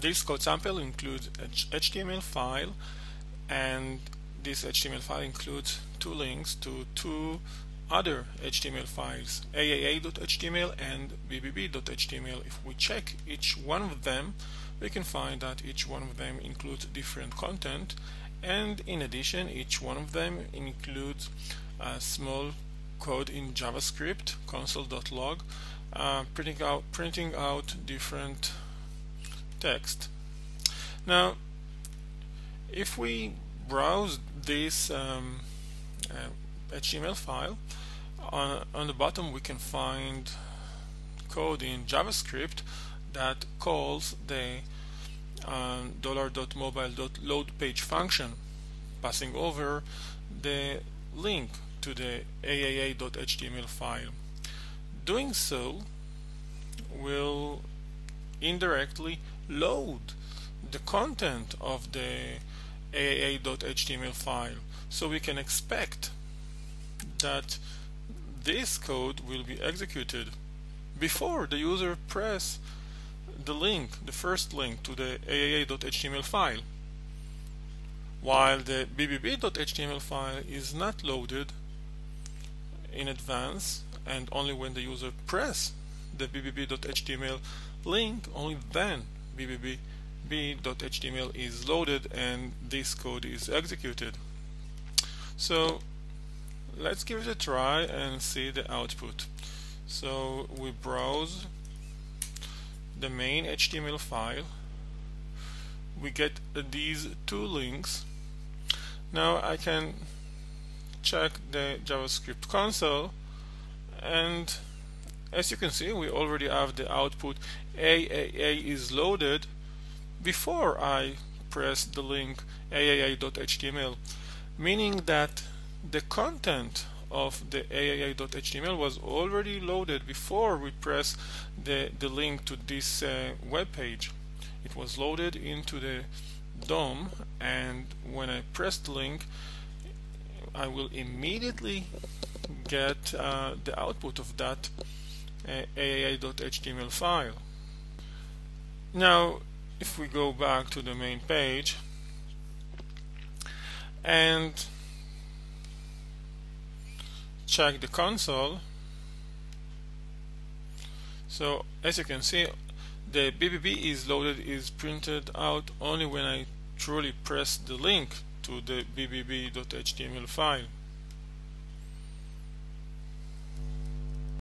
This code sample includes a HTML file and this HTML file includes two links to two other HTML files, aaa.html and bbb.html. If we check each one of them, we can find that each one of them includes different content and in addition each one of them includes a small code in JavaScript console.log uh, printing out printing out different text now if we browse this um, uh, HTML file on, on the bottom we can find code in JavaScript that calls the um, $.mobile.loadPage function passing over the link to the aaa.html file. Doing so will indirectly load the content of the aaa.html file. So we can expect that this code will be executed before the user press the link, the first link to the aaa.html file. While the bbb.html file is not loaded in advance and only when the user press the bbb.html link. Only then bbb.html is loaded and this code is executed. So let's give it a try and see the output. So we browse the main HTML file. We get these two links. Now I can check the JavaScript console and as you can see we already have the output AAA is loaded before I press the link aaa.html meaning that the content of the aaa.html was already loaded before we press the, the link to this uh, web page. It was loaded into the DOM and when I press the link I will immediately get uh, the output of that aaa.html file. Now if we go back to the main page and check the console so as you can see the BBB is loaded is printed out only when I truly press the link to the bbb.html file